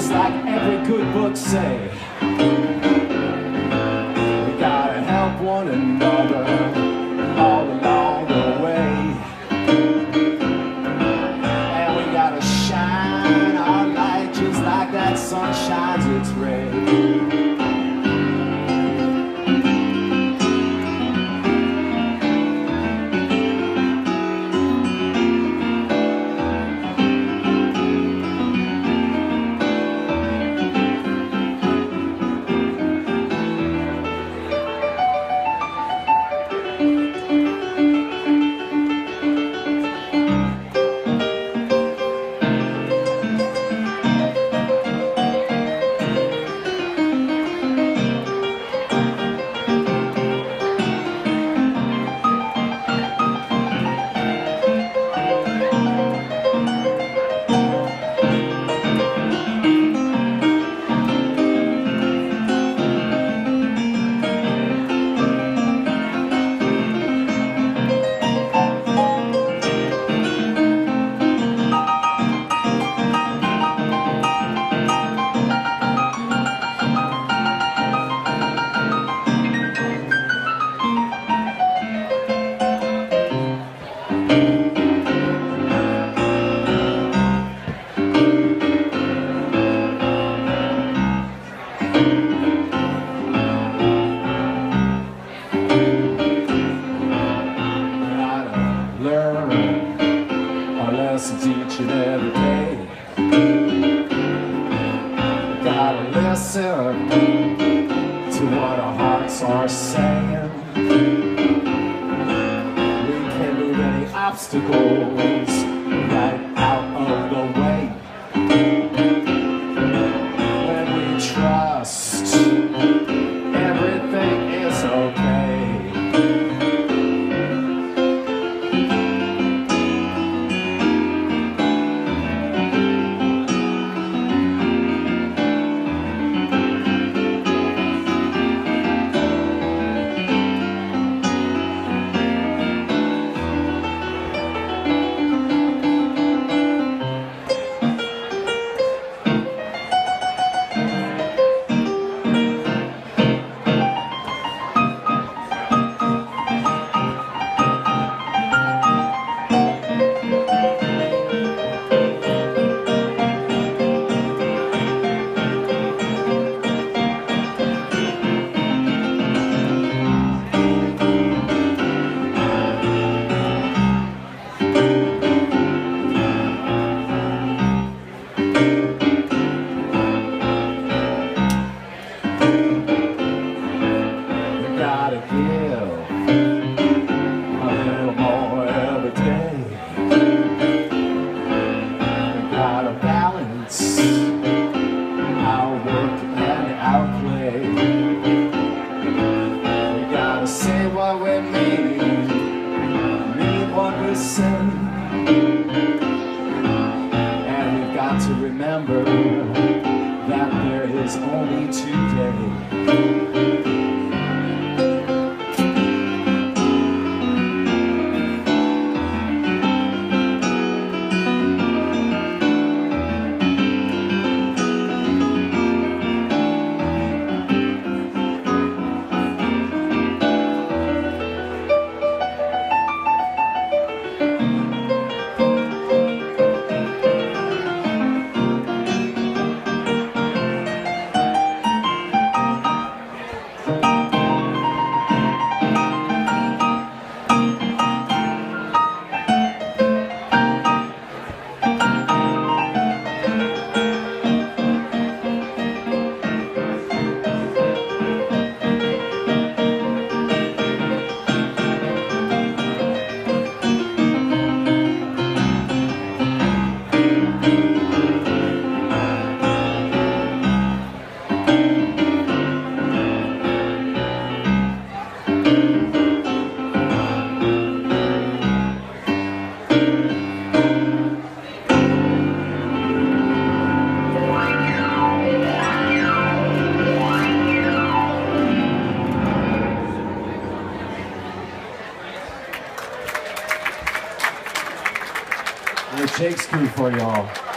just like every good book say. We gotta help one another all along the way. And we gotta shine our light just like that sun shines its ray. And every day. Gotta listen to what our hearts are saying. We can move any obstacles We remember that there is only today. Jake's Groove for y'all.